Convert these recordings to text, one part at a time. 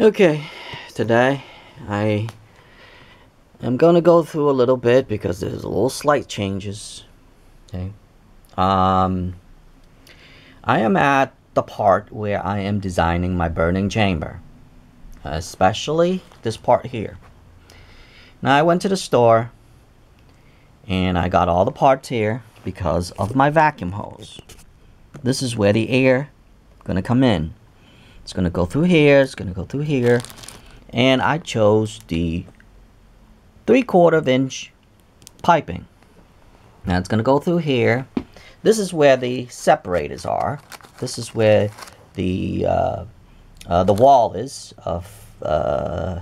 Okay, today I am going to go through a little bit because there's a little slight changes. Okay. Um, I am at the part where I am designing my burning chamber, especially this part here. Now I went to the store and I got all the parts here because of my vacuum hose. This is where the air going to come in. It's going to go through here. It's going to go through here. And I chose the 3 quarter of inch piping. Now it's going to go through here. This is where the separators are. This is where the uh, uh, the wall is of uh,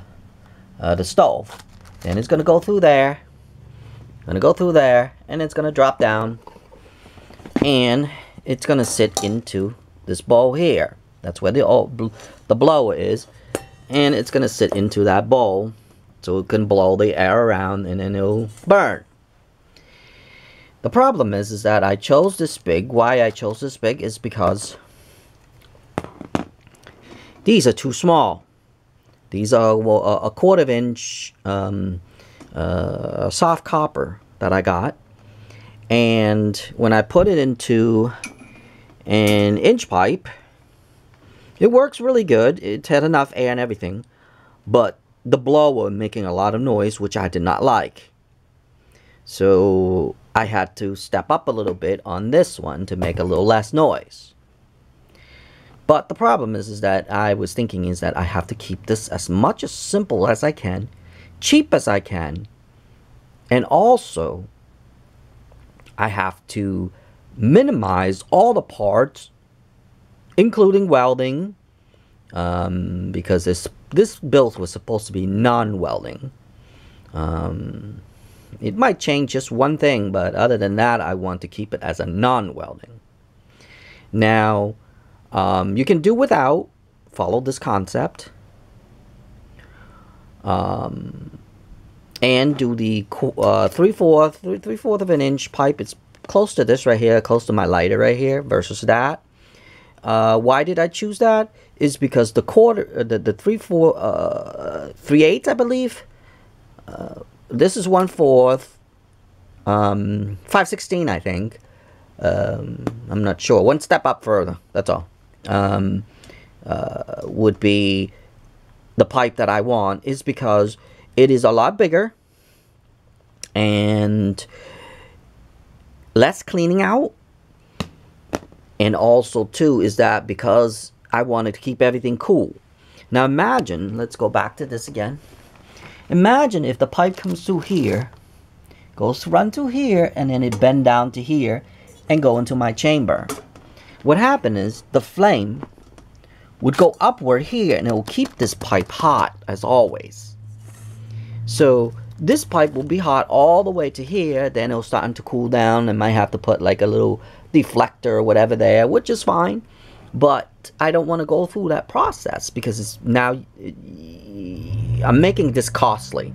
uh the stove. And it's going to go through there. Going to go through there. And it's going to drop down. And it's going to sit into this bowl here. That's where the, oh, the blower is. And it's going to sit into that bowl so it can blow the air around and then it'll burn. The problem is, is that I chose this big. Why I chose this big is because these are too small. These are well, a quarter of inch um, uh, soft copper that I got. And when I put it into an inch pipe, it works really good. It had enough air and everything. But the blower making a lot of noise, which I did not like. So I had to step up a little bit on this one to make a little less noise. But the problem is, is that I was thinking is that I have to keep this as much as simple as I can, cheap as I can, and also I have to minimize all the parts including welding, um, because this this build was supposed to be non-welding. Um, it might change just one thing, but other than that, I want to keep it as a non-welding. Now, um, you can do without. Follow this concept. Um, and do the uh, three three fourth of an inch pipe. It's close to this right here, close to my lighter right here versus that. Uh, why did I choose that? Is because the quarter, uh, the the three four, uh, three eighths, I believe. Uh, this is one fourth. Um, five sixteen, I think. Um, I'm not sure. One step up further. That's all. Um, uh, would be the pipe that I want is because it is a lot bigger and less cleaning out and also too is that because I wanted to keep everything cool. Now imagine, let's go back to this again. Imagine if the pipe comes through here, goes run through here, and then it bend down to here and go into my chamber. What happened is the flame would go upward here and it will keep this pipe hot as always. So this pipe will be hot all the way to here, then it'll start to cool down and might have to put like a little deflector or whatever there, which is fine. But I don't want to go through that process because it's now I'm making this costly.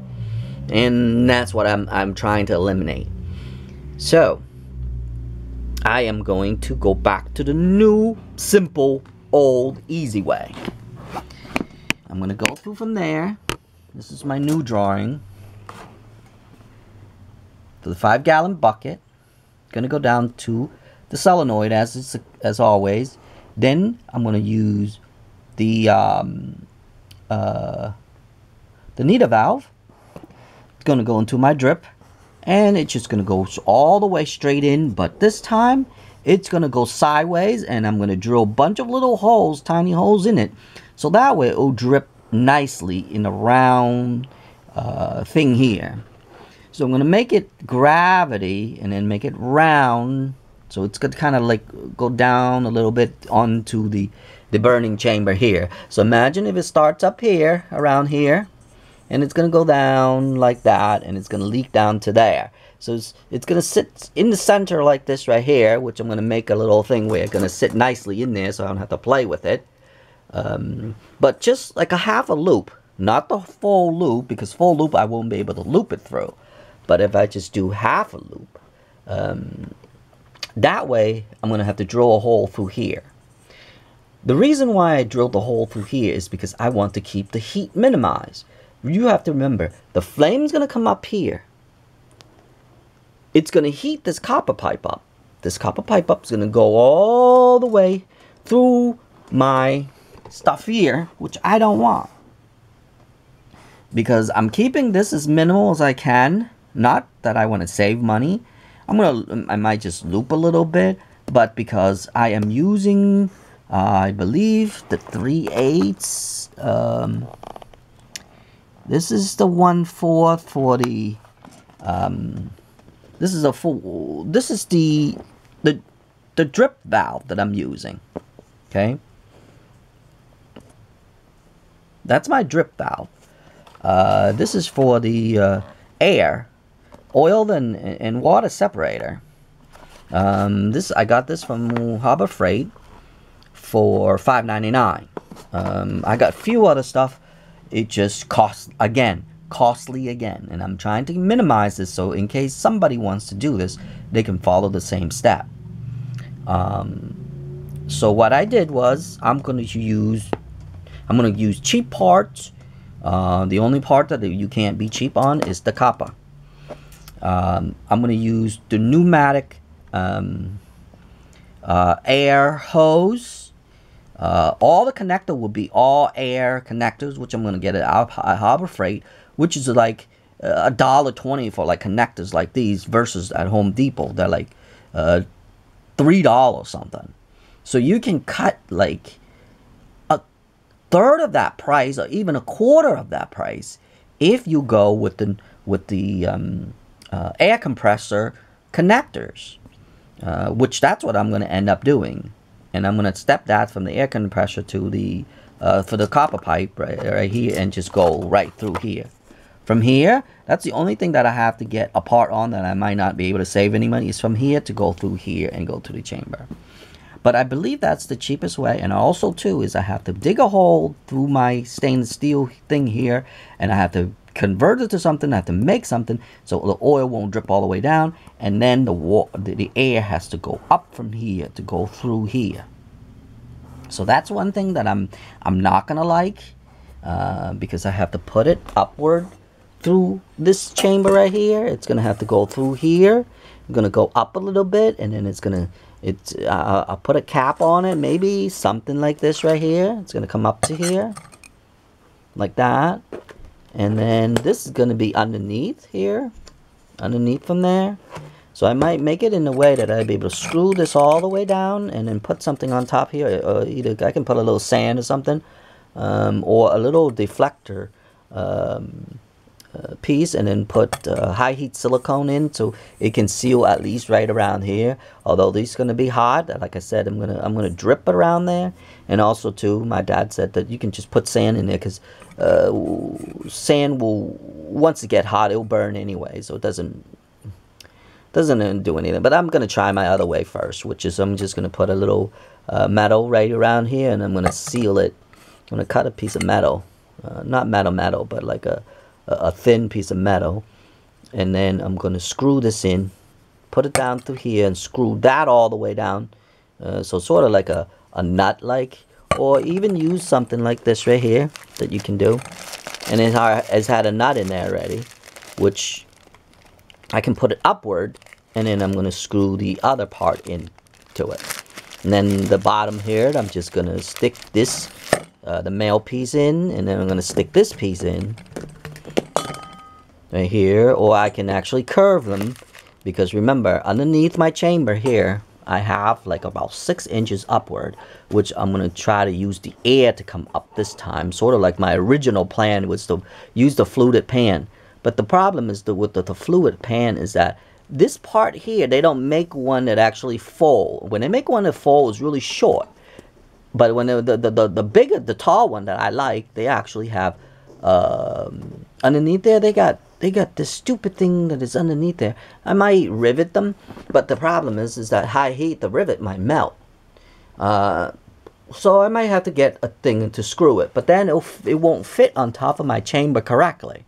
And that's what I'm, I'm trying to eliminate. So, I am going to go back to the new, simple, old, easy way. I'm going to go through from there. This is my new drawing. For the five gallon bucket. Going to go down to the solenoid as as always. Then I'm going to use the um, uh, the needle valve. It's going to go into my drip and it's just going to go all the way straight in. But this time it's going to go sideways and I'm going to drill a bunch of little holes, tiny holes in it. So that way it will drip nicely in a round uh, thing here. So I'm going to make it gravity and then make it round so it's going to kind of like go down a little bit onto the, the burning chamber here. So imagine if it starts up here, around here, and it's going to go down like that, and it's going to leak down to there. So it's, it's going to sit in the center like this right here, which I'm going to make a little thing where it's going to sit nicely in there so I don't have to play with it. Um, but just like a half a loop, not the full loop, because full loop I won't be able to loop it through. But if I just do half a loop, um, that way, I'm going to have to drill a hole through here. The reason why I drilled the hole through here is because I want to keep the heat minimized. You have to remember, the flame's going to come up here. It's going to heat this copper pipe up. This copper pipe up is going to go all the way through my stuff here, which I don't want. Because I'm keeping this as minimal as I can. Not that I want to save money. I'm going to, I might just loop a little bit. But because I am using, uh, I believe, the 3 eighths. Um, this is the 1 4th for the, um, this is a full, this is the, the, the drip valve that I'm using. Okay. That's my drip valve. Uh, this is for the uh, air, oil and, and water separator. Um, this I got this from Harbor Freight for $5.99. Um, I got a few other stuff. It just costs again, costly again, and I'm trying to minimize this so in case somebody wants to do this, they can follow the same step. Um, so what I did was I'm going to use I'm going to use cheap parts. Uh, the only part that you can't be cheap on is the copper. Um, I'm going to use the pneumatic um, uh, air hose. Uh, all the connector will be all air connectors, which I'm going to get at Harbor Freight, which is like a dollar twenty for like connectors like these versus at Home Depot they're like uh, three dollars something. So you can cut like a third of that price or even a quarter of that price if you go with the with the um, uh, air compressor connectors, uh, which that's what I'm going to end up doing. And I'm going to step that from the air compressor to the uh, for the copper pipe right, right here and just go right through here. From here, that's the only thing that I have to get a part on that I might not be able to save any money is from here to go through here and go to the chamber. But I believe that's the cheapest way. And also, too, is I have to dig a hole through my stainless steel thing here. And I have to convert it to something. I have to make something so the oil won't drip all the way down. And then the, the, the air has to go up from here to go through here. So that's one thing that I'm, I'm not going to like. Uh, because I have to put it upward through this chamber right here. It's going to have to go through here. I'm going to go up a little bit and then it's going to it's uh, I'll put a cap on it maybe something like this right here it's gonna come up to here like that and then this is gonna be underneath here underneath from there. So I might make it in a way that I'd be able to screw this all the way down and then put something on top here or either I can put a little sand or something um, or a little deflector um, uh, piece and then put uh, high heat silicone in so it can seal at least right around here. Although these going to be hot like I said I'm gonna I'm gonna drip around there. And also too my dad said that you can just put sand in there because uh, sand will once it get hot it'll burn anyway so it doesn't doesn't do anything. But I'm gonna try my other way first which is I'm just gonna put a little uh, metal right around here and I'm gonna seal it. I'm gonna cut a piece of metal uh, not metal metal but like a a thin piece of metal and then I'm going to screw this in put it down through here and screw that all the way down uh, so sort of like a, a nut like or even use something like this right here that you can do. And it has had a nut in there already which I can put it upward and then I'm going to screw the other part into it. And then the bottom here I'm just going to stick this uh, the male piece in and then I'm going to stick this piece in right here or I can actually curve them because remember underneath my chamber here I have like about six inches upward which I'm gonna try to use the air to come up this time sort of like my original plan was to use the fluted pan. But the problem is the, with the, the fluted pan is that this part here they don't make one that actually fold when they make one that folds really short. But when the, the, the, the bigger the tall one that I like they actually have um, underneath there they got they got this stupid thing that is underneath there. I might rivet them, but the problem is, is that high heat, the rivet might melt. Uh, so I might have to get a thing to screw it, but then it won't fit on top of my chamber correctly.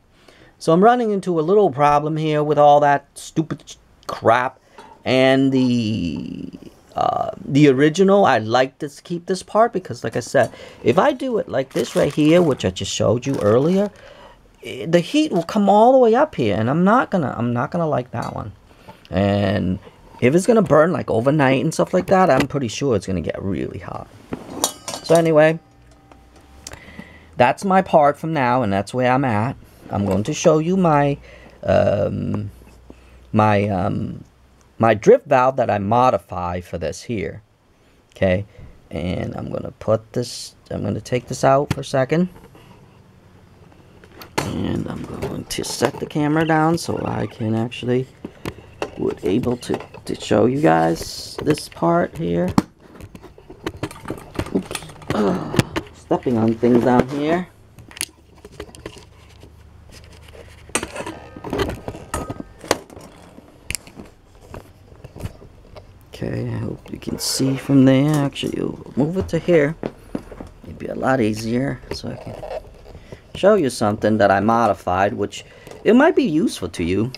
So I'm running into a little problem here with all that stupid crap and the uh, the original, I like to keep this part because, like I said, if I do it like this right here, which I just showed you earlier, the heat will come all the way up here, and I'm not gonna, I'm not gonna like that one. And if it's gonna burn like overnight and stuff like that, I'm pretty sure it's gonna get really hot. So anyway, that's my part from now, and that's where I'm at. I'm going to show you my um, my um, my drip valve that I modify for this here. Okay, and I'm gonna put this. I'm gonna take this out for a second, and I'm going to set the camera down so I can actually would able to to show you guys this part here. Oops, stepping on things down here. Okay, I hope you can see from there. Actually, move it to here. It'd be a lot easier so I can show you something that I modified, which it might be useful to you.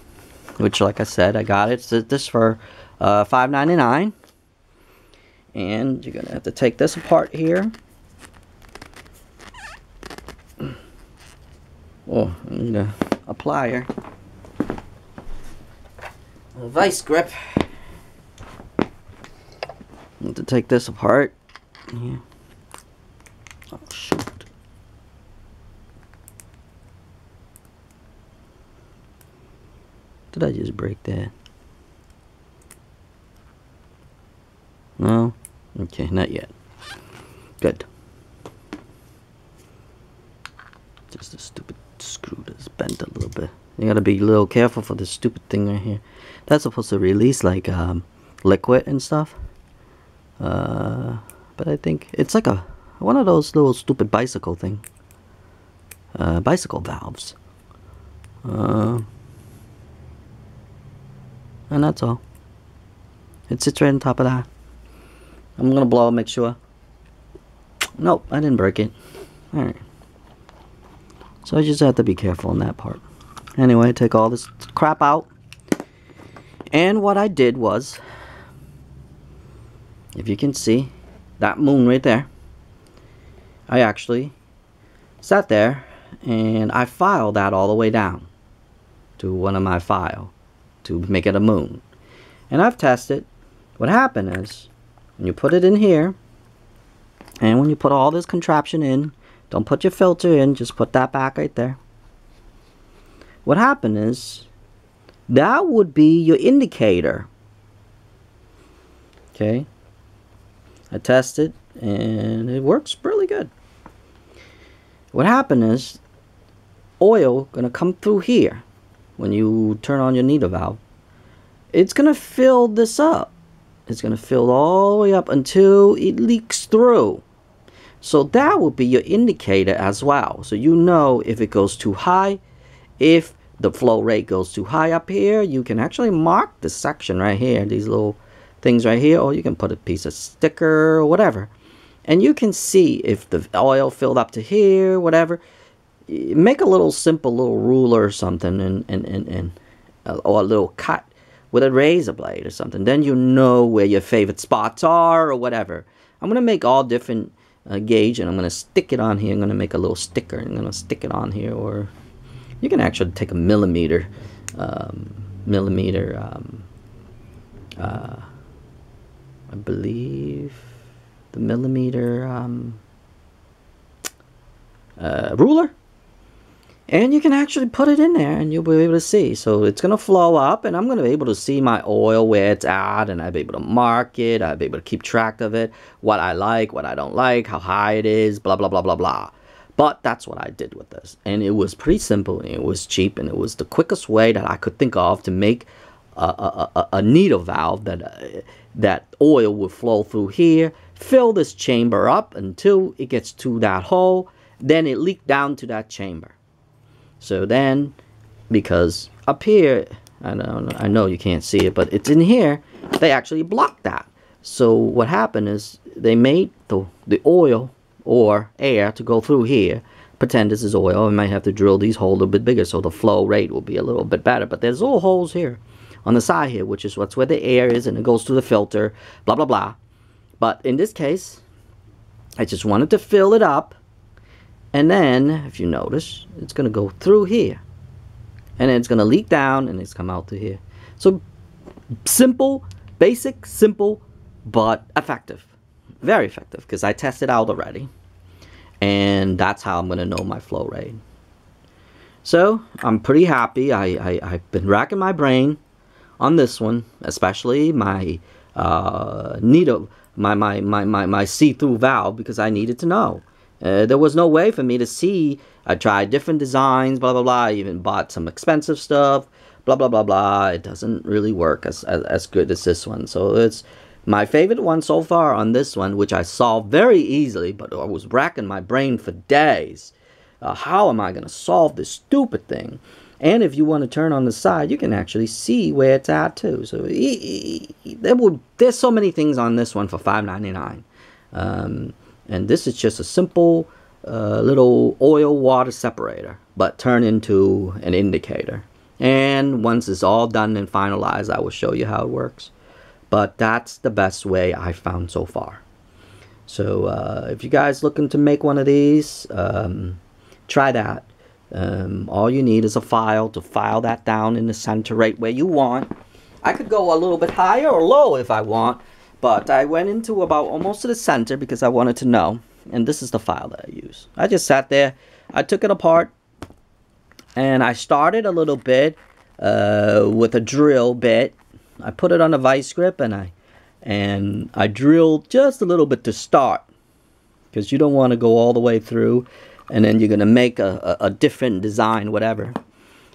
Which, like I said, I got it. this for uh, $5.99. And you're going to have to take this apart here. Oh, I need a, a plier. A vice grip Need to take this apart. Yeah. Oh, shoot. Did I just break that? No? Okay, not yet. Good. Just a stupid screw that's bent a little bit. You gotta be a little careful for this stupid thing right here. That's supposed to release like um, liquid and stuff. Uh, but I think it's like a one of those little stupid bicycle thing. Uh, bicycle valves. Uh, and that's all. It sits right on top of that. I'm gonna blow it, make sure. Nope, I didn't break it. Alright. So I just have to be careful in that part. Anyway, take all this crap out. And what I did was, if you can see that moon right there I actually sat there and I filed that all the way down to one of my file to make it a moon. And I've tested. What happened is when you put it in here and when you put all this contraption in don't put your filter in just put that back right there. What happened is that would be your indicator. Okay? I tested and it works really good. What happened is oil gonna come through here when you turn on your needle valve. It's gonna fill this up. It's gonna fill all the way up until it leaks through. So that will be your indicator as well. So you know if it goes too high, if the flow rate goes too high up here, you can actually mark the section right here, these little things right here or you can put a piece of sticker or whatever and you can see if the oil filled up to here whatever make a little simple little ruler or something and, and, and, and uh, or a little cut with a razor blade or something. Then you know where your favorite spots are or whatever. I'm gonna make all different uh, gauge and I'm gonna stick it on here. I'm gonna make a little sticker I'm gonna stick it on here. Or you can actually take a millimeter um, millimeter um, uh, I believe the millimeter um, uh, ruler and you can actually put it in there and you'll be able to see. So it's going to flow up and I'm going to be able to see my oil where it's at and I'll be able to mark it. I'll be able to keep track of it. What I like what I don't like how high it is blah blah blah blah blah. But that's what I did with this. And it was pretty simple and it was cheap and it was the quickest way that I could think of to make a, a, a, a needle valve that uh, that oil will flow through here, fill this chamber up until it gets to that hole, then it leak down to that chamber. So then, because up here, I know, I know you can't see it, but it's in here, they actually blocked that. So what happened is they made the, the oil or air to go through here. Pretend this is oil. I might have to drill these holes a little bit bigger so the flow rate will be a little bit better. But there's little holes here on the side here, which is what's where the air is and it goes through the filter, blah, blah, blah. But in this case, I just wanted to fill it up. And then, if you notice, it's going to go through here. And then it's going to leak down and it's come out to here. So simple, basic, simple, but effective. Very effective because I tested out already. And that's how I'm going to know my flow rate. So I'm pretty happy. I, I, I've been racking my brain on this one, especially my uh, needle, my, my, my, my, my see-through valve because I needed to know. Uh, there was no way for me to see. I tried different designs, blah, blah, blah. I even bought some expensive stuff, blah, blah, blah, blah. It doesn't really work as, as, as good as this one. So it's my favorite one so far on this one, which I solved very easily, but I was racking my brain for days. Uh, how am I going to solve this stupid thing? And if you want to turn on the side, you can actually see where it's at too. So there will, there's so many things on this one for $5.99. Um, and this is just a simple uh, little oil water separator, but turn into an indicator. And once it's all done and finalized, I will show you how it works. But that's the best way I found so far. So uh, if you guys looking to make one of these, um, try that. Um, all you need is a file to file that down in the center right where you want. I could go a little bit higher or low if I want, but I went into about almost to the center because I wanted to know. And this is the file that I use. I just sat there, I took it apart, and I started a little bit uh, with a drill bit. I put it on a vice grip and I and I drilled just a little bit to start because you don't want to go all the way through and then you're gonna make a, a, a, different design whatever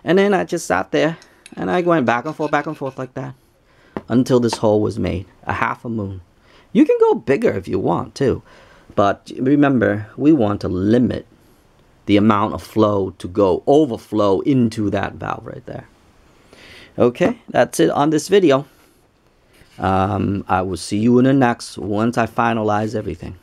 and then I just sat there and I went back and forth back and forth like that until this hole was made a half a moon. You can go bigger if you want to but remember we want to limit the amount of flow to go overflow into that valve right there. Okay that's it on this video. Um, I will see you in the next once I finalize everything